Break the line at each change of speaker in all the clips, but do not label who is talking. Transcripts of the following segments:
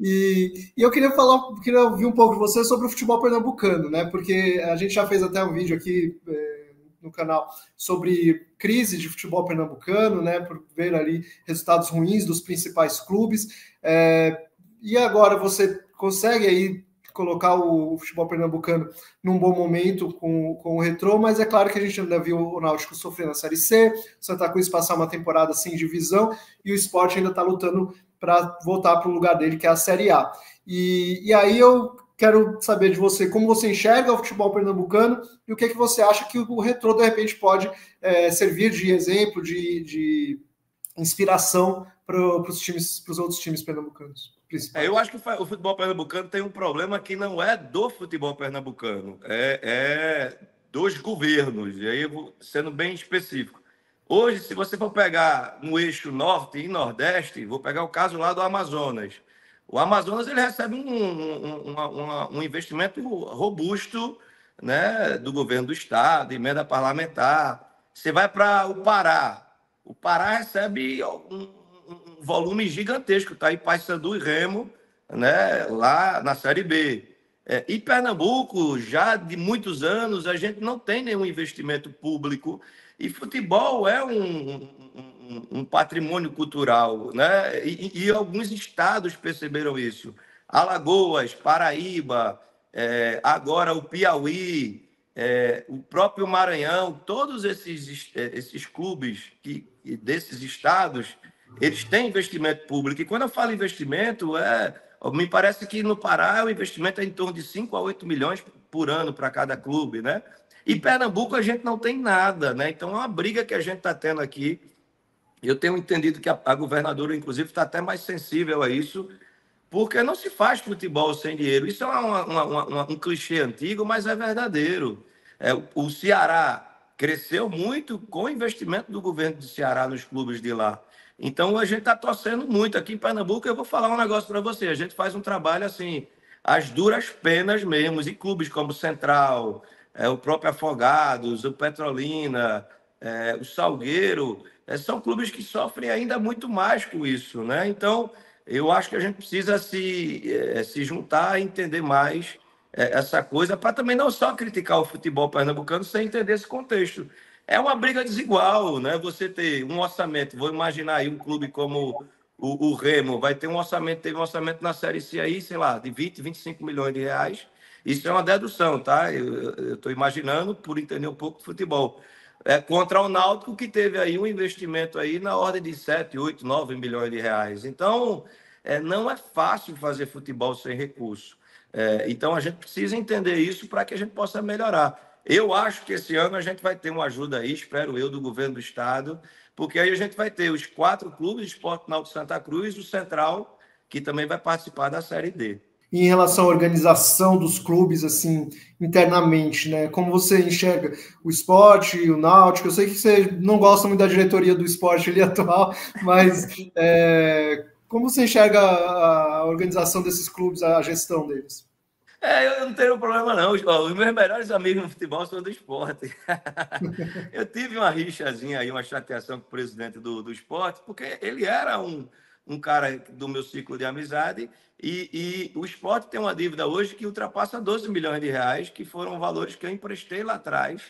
E, e, eu queria falar, queria ouvir um pouco de você sobre o futebol pernambucano, né? Porque a gente já fez até um vídeo aqui é, no canal sobre crise de futebol pernambucano, né? Por ver ali resultados ruins dos principais clubes. É, e agora você consegue aí colocar o, futebol pernambucano num bom momento com, com o retrô, mas é claro que a gente ainda viu o Náutico sofrer na Série C, o Santa Cruz passar uma temporada sem divisão e o esporte ainda está lutando para voltar para o lugar dele, que é a Série A. E, e aí eu quero saber de você como você enxerga o futebol pernambucano e o que, que você acha que o retrô, de repente, pode é, servir de exemplo, de, de inspiração para os times, para os outros times pernambucanos.
É, eu acho que o futebol pernambucano tem um problema que não é do futebol pernambucano, é, é dos governos. E aí, sendo bem específico. Hoje, se você for pegar no eixo norte e nordeste, vou pegar o caso lá do Amazonas. O Amazonas ele recebe um, um, um, um investimento robusto né, do governo do estado, emenda parlamentar. Você vai para o Pará. O Pará recebe um, um volume gigantesco, tá aí Paysandu e Remo, né, lá na Série B. É, e Pernambuco, já de muitos anos, a gente não tem nenhum investimento público e futebol é um, um, um patrimônio cultural, né? E, e, alguns estados perceberam isso. Alagoas, Paraíba, é, agora o Piauí, é, o próprio Maranhão, todos esses, é, esses clubes que, desses estados eles têm investimento público. E quando eu falo investimento, é, me parece que no Pará o investimento é em torno de 5 a 8 milhões por ano para cada clube, né? E Pernambuco a gente não tem nada, né? Então é uma briga que a gente está tendo aqui. Eu tenho entendido que a, a governadora, inclusive, está até mais sensível a isso, porque não se faz futebol sem dinheiro. Isso é uma, uma, uma, um clichê antigo, mas é verdadeiro. É, o Ceará cresceu muito com o investimento do governo do Ceará nos clubes de lá. Então a gente está torcendo muito. Aqui em Pernambuco, eu vou falar um negócio para você. A gente faz um trabalho assim, as duras penas mesmo, e clubes como Central, é, o próprio Afogados, o Petrolina, é, o Salgueiro, é, são clubes que sofrem ainda muito mais com isso. Né? Então, eu acho que a gente precisa se, é, se juntar e entender mais é, essa coisa, para também não só criticar o futebol pernambucano sem entender esse contexto é uma briga desigual, né? Você ter um orçamento, vou imaginar aí um clube como o, o, Remo, vai ter um orçamento, teve um orçamento na Série C aí, sei lá, de 20, 25 milhões de reais. Isso é uma dedução, tá? Eu estou imaginando por entender um pouco de futebol. É contra o Náutico, que teve aí um investimento aí na ordem de 7, 8, 9 milhões de reais. Então, é, não é fácil fazer futebol sem recurso. É, então, a gente precisa entender isso para que a gente possa melhorar. Eu acho que esse ano a gente vai ter uma ajuda aí, espero eu, do governo do estado, porque aí a gente vai ter os quatro clubes esporte náutico Santa Cruz, o Central, que também vai participar da Série D.
em relação à organização dos clubes, assim, internamente, né? Como você enxerga o esporte, o náutico? Eu sei que você não gosta muito da diretoria do esporte ali atual, mas é, como você enxerga a organização desses clubes, a gestão deles?
É, eu não tenho problema, não. Os meus melhores amigos no futebol são do esporte. eu tive uma rixazinha aí, uma chateação com o presidente do, do esporte, porque ele era um, um cara do meu ciclo de amizade, e, e, o esporte tem uma dívida hoje que ultrapassa 12 milhões de reais, que foram valores que eu emprestei lá atrás,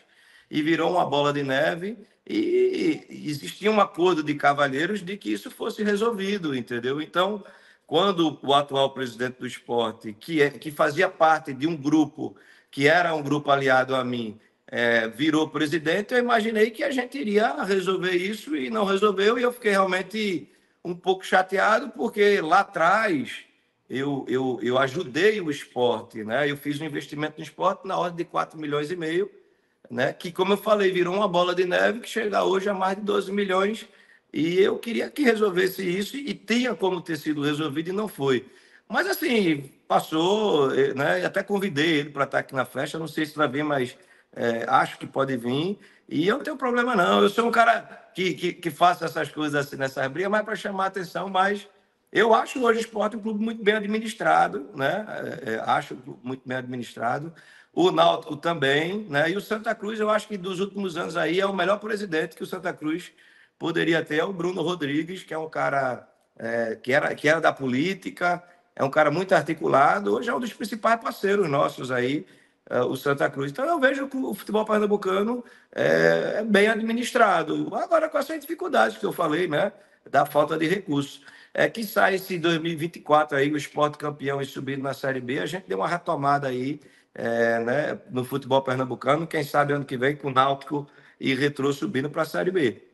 e virou uma bola de neve, e existia um acordo de cavalheiros de que isso fosse resolvido, entendeu? Então, quando o atual presidente do esporte, que, é, que fazia parte de um grupo que era um grupo aliado a mim, é, virou presidente, eu imaginei que a gente iria resolver isso e não resolveu, e eu fiquei realmente um pouco chateado, porque lá atrás eu, eu, eu ajudei o esporte, né? eu fiz um investimento no esporte na ordem de 4 milhões e meio, né? que, como eu falei, virou uma bola de neve que chega hoje a mais de 12 milhões e eu queria que resolvesse isso e tinha como ter sido resolvido e não foi. Mas assim, passou, eh, né? Até convidei ele para estar aqui na festa. Não sei se vai vir, mas é, acho que pode vir. E eu não tenho problema, não. Eu sou um cara que, que, que faço essas coisas assim nessas brigas, mas para chamar a atenção. Mas eu acho hoje o esporte um clube muito bem administrado, né? É, acho muito bem administrado. O Náutico também, né? E o Santa Cruz, eu acho que dos últimos anos aí é o melhor presidente que o Santa Cruz poderia ter o Bruno Rodrigues, que é um cara é, que, era, que era da política é um cara muito articulado, hoje é um dos principais parceiros nossos aí, uh, o Santa Cruz. Então eu vejo que o futebol pernambucano é, é bem administrado. Agora com essas dificuldades que eu falei, né? Da falta de recursos. É que sai esse 2024 aí, o esporte campeão e subindo na Série B, a gente deu uma retomada aí é, né, no futebol pernambucano. Quem sabe ano que vem com o Náutico e Retrô subindo para a Série B.